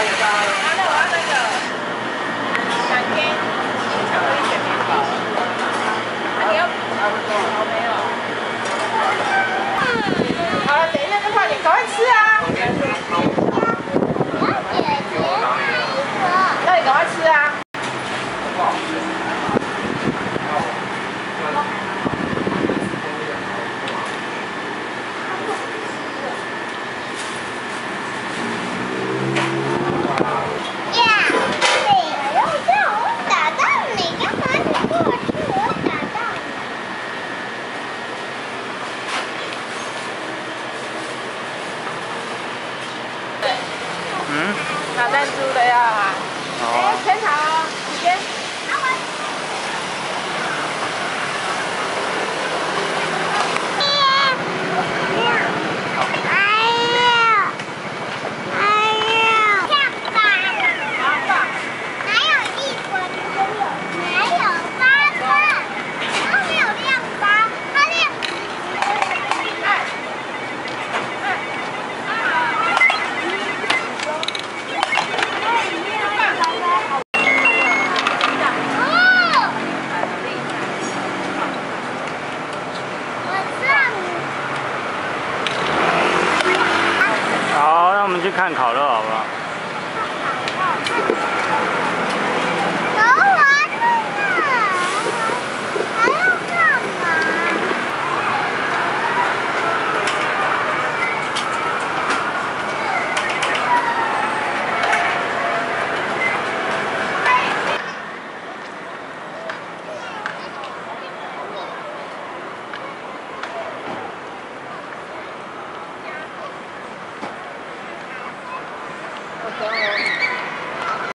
大家。打弹珠的呀。看烤肉好不好？go.